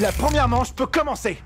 La première manche peut commencer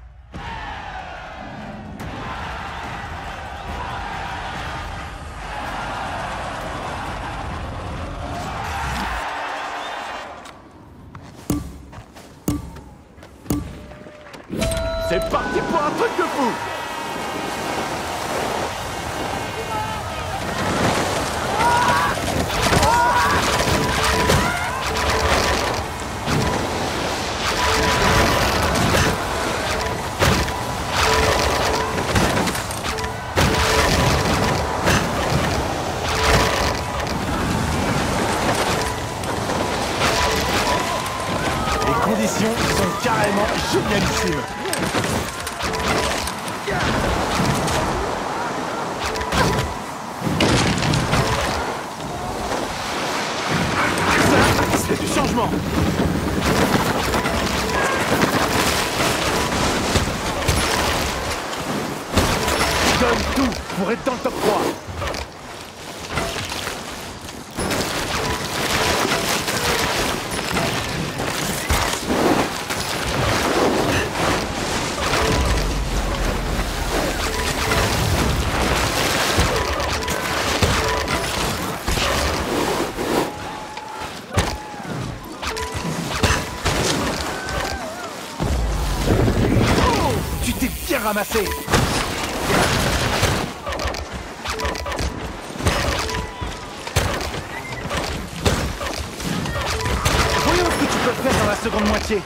ramassé Voyons ce que tu peux faire dans la seconde moitié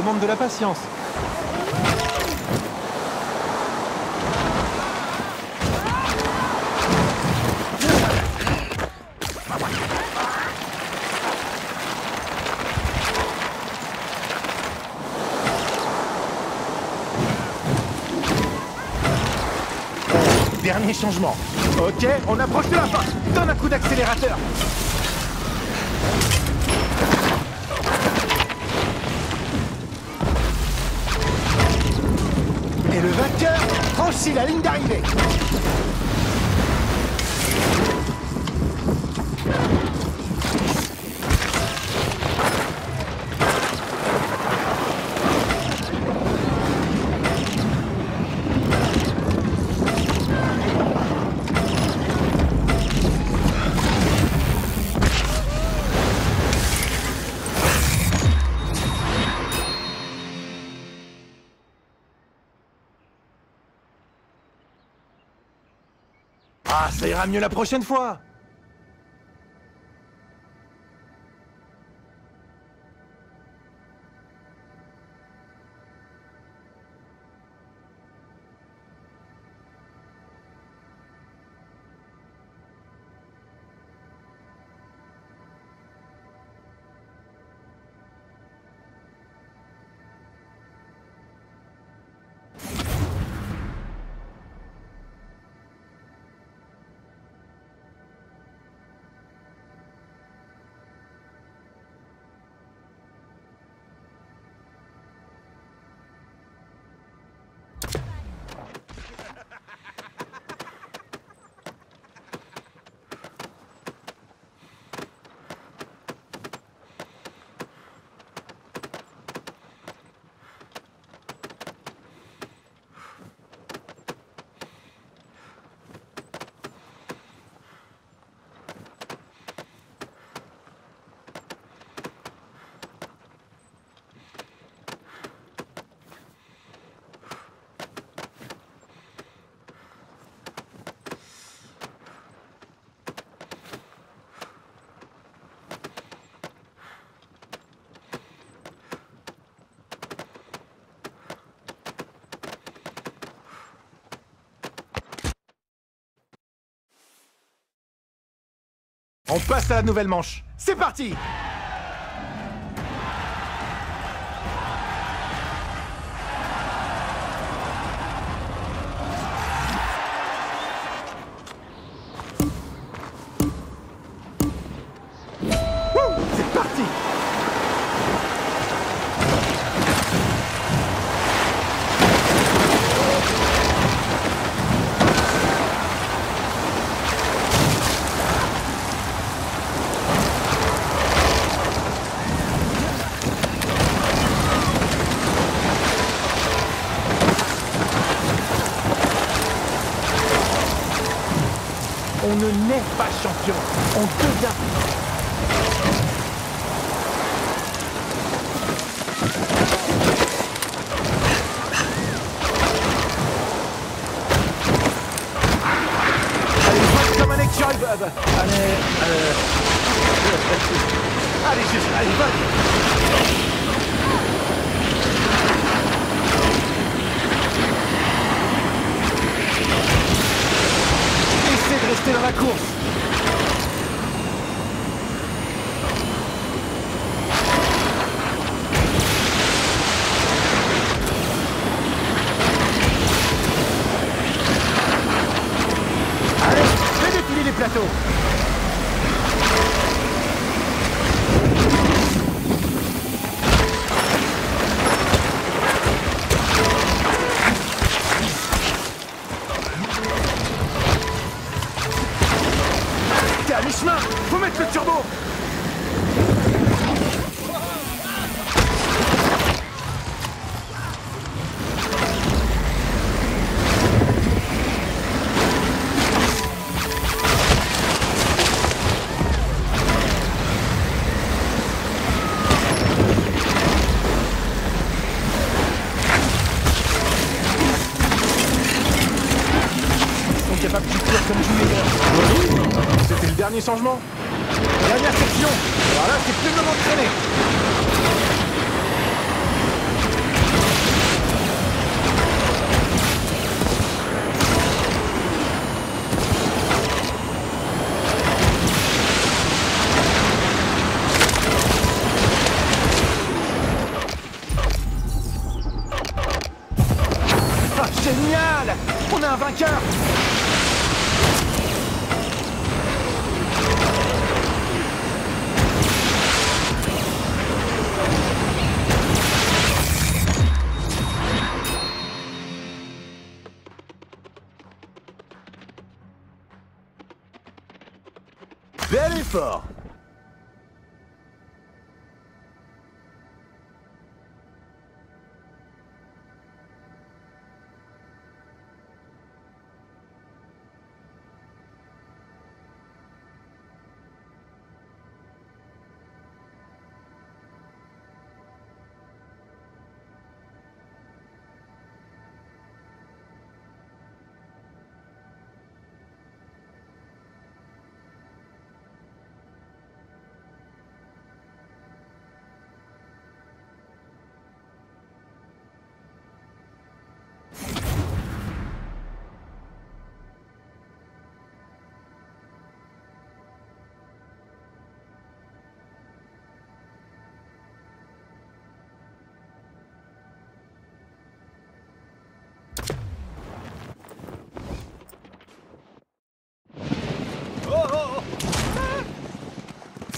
demande de la patience. Dernier changement. Ok, on approche de la fin. Donne un coup d'accélérateur. Le vainqueur franchit la ligne d'arrivée. Ah, ça ira mieux la prochaine fois. On passe à la nouvelle manche. C'est parti On ne naît pas champion, on devient. Allez, euh... allez, juste, allez, vote. Essaie de rester dans la course. Faut mettre le turbo Courir comme gars. C'était le dernier changement. Dernière section. Voilà, c'est plus le moment de traîner. Ah, génial On a un vainqueur Bel effort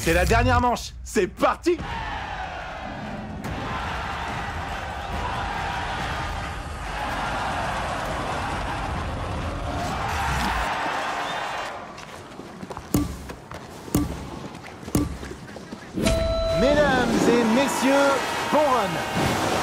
C'est la dernière manche. C'est parti. Mesdames et messieurs, bon run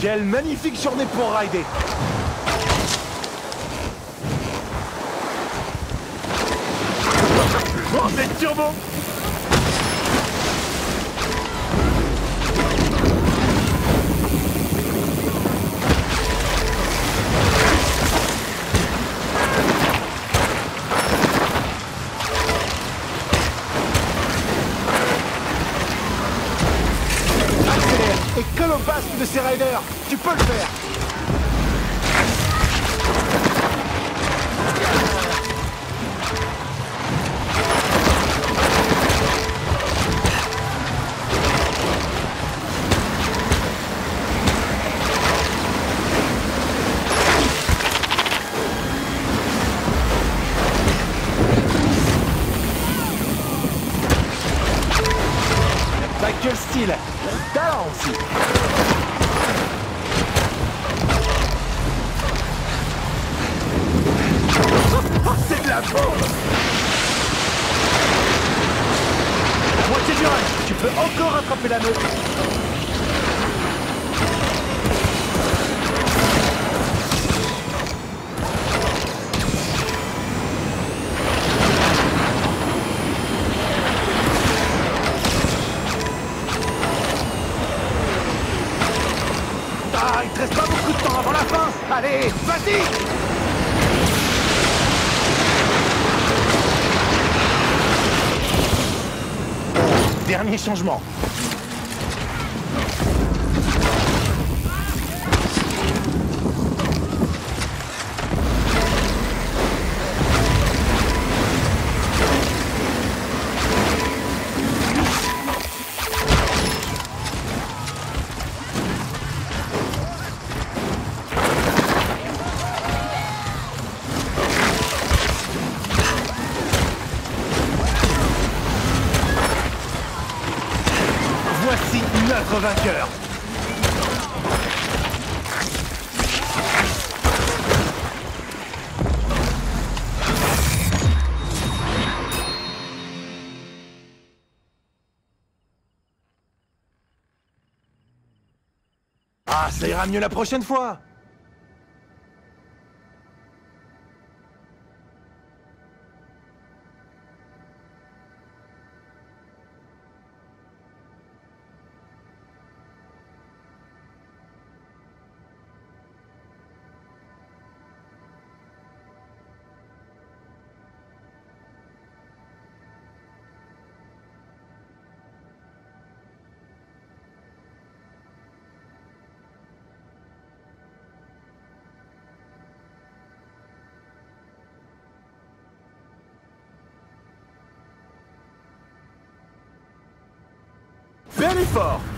Quelle magnifique journée pour rider Oh, c'est turbo vainqueur Tu peux le faire. Pas que le style, le talent aussi encore rattraper la meute Ah, il te reste pas beaucoup de temps avant la fin. Allez, vas-y Dernier changement. Ah, ça ira mieux la prochaine fois. Bel effort